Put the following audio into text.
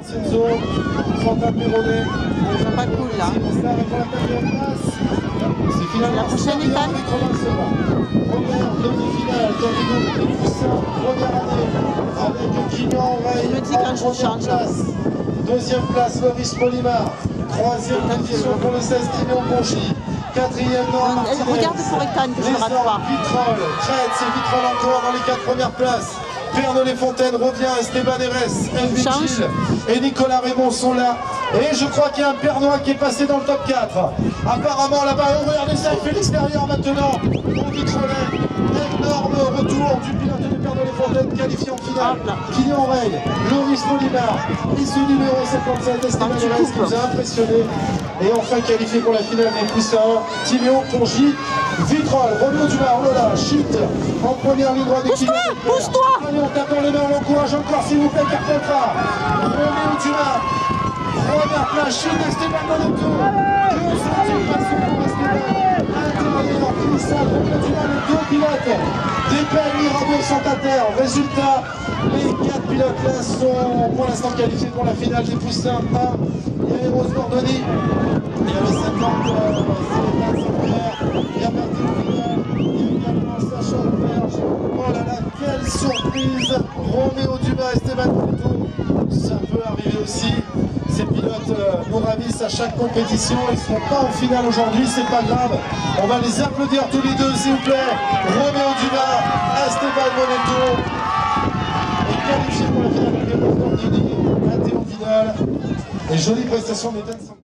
C'est pas cool là. C'est finalement La prochaine étape. Première demi-finale, avec me dis qu'un en première place. Deuxième place, Loris Polimar. Troisième position pour le 16 Timion Conchi. Quatrième, Martinez. regarde pour Ethan que je Les pas. Vitrolles, Crête, c'est Vitrolles encore dans les quatre premières places. Perne les Fontaines revient, Esteban Eres, Elvin. Gilles et Nicolas Raymond sont là. Et je crois qu'il y a un Pernois qui est passé dans le top 4. Apparemment là-bas, oh, regardez ça, il fait l'extérieur maintenant. Vitrolais, énorme retour du pilote de Perne les Fontaines qualifié en finale. Hop là. Kylian Rey, Loris Polimar et ce numéro 57, Esteban petit Eres qui nous a impressionné. Et enfin qualifié pour la finale des poussins, Timéo Congy, Vitrolles, Romeo Dumas, oh là là, chute en première ligne droite Pousse-toi, pousse-toi. Allez, on tape dans les mains, on l'encourage encore s'il vous plaît, Carpentras. Romeo Dumas, première place, chute d'Esteban Monotto. Deux centimes pour Esteban. Intérieur, glissade, Romeo Dumas, les deux pilotes. Dépêche, Mirabeau sont à terre. Résultat, les quatre pilotes là sont pour l'instant qualifiés pour la finale des poussins 1. Il y a Eros Bordoni, il y a le 50 euh, Sylvain Saint-Pierre, il y a Martin Vidal, il y a également Sacha Auberge. Oh là là, quelle Roméo Dumas, Couto, ça peut arriver aussi. Ces pilotes euh, nous ravissent à chaque compétition. Ils ne seront pas en finale aujourd'hui, c'est pas grave. On va les applaudir tous les deux, s'il vous plaît. Roméo Dumas, Esteban Moneto, est qualifié pour la finale. Et jolie prestation